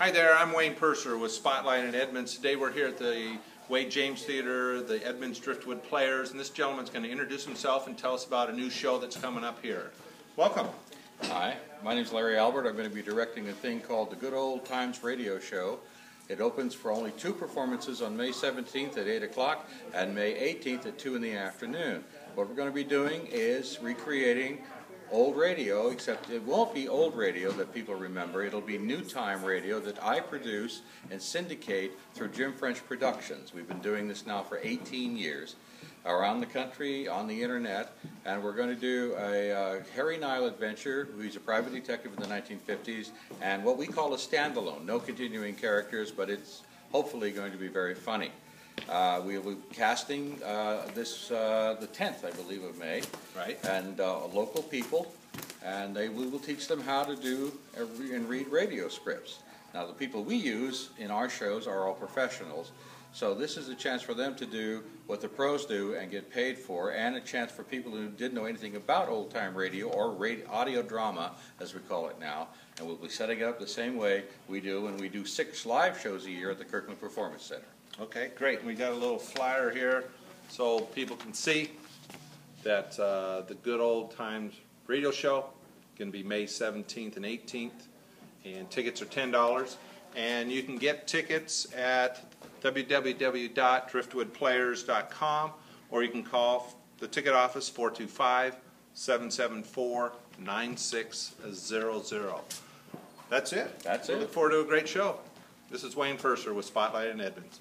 Hi there, I'm Wayne Purser with Spotlight in Edmonds. Today we're here at the Wade James Theater, the Edmonds Driftwood Players, and this gentleman's going to introduce himself and tell us about a new show that's coming up here. Welcome. Hi, my name is Larry Albert. I'm going to be directing a thing called the Good Old Times Radio Show. It opens for only two performances on May 17th at 8 o'clock and May 18th at 2 in the afternoon. What we're going to be doing is recreating old radio, except it won't be old radio that people remember. It'll be new time radio that I produce and syndicate through Jim French Productions. We've been doing this now for 18 years around the country, on the internet, and we're going to do a uh, Harry Nile adventure, who's a private detective in the 1950s, and what we call a standalone. No continuing characters, but it's hopefully going to be very funny. Uh, we will be casting uh, this uh, the 10th, I believe, of May. Right. And uh, local people, and they, we will teach them how to do and read radio scripts. Now, the people we use in our shows are all professionals, so this is a chance for them to do what the pros do and get paid for, and a chance for people who didn't know anything about old-time radio or radio, audio drama, as we call it now. And we'll be setting it up the same way we do when we do six live shows a year at the Kirkland Performance Center. Okay, great. We got a little flyer here so people can see that uh, the Good Old Times radio show going to be May 17th and 18th, and tickets are $10. And you can get tickets at www.driftwoodplayers.com or you can call the ticket office 425 774 9600. That's it. That's we it. look forward to a great show. This is Wayne Purser with Spotlight in Edmonds.